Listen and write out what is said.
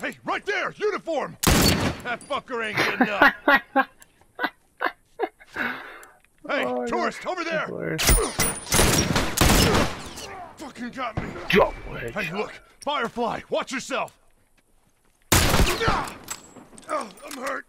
Hey, right there! Uniform! That fucker ain't getting up. hey, Oh, tourist, over there! Fucking got me. Jump. Hey, look! Firefly, watch yourself! Oh, I'm hurt.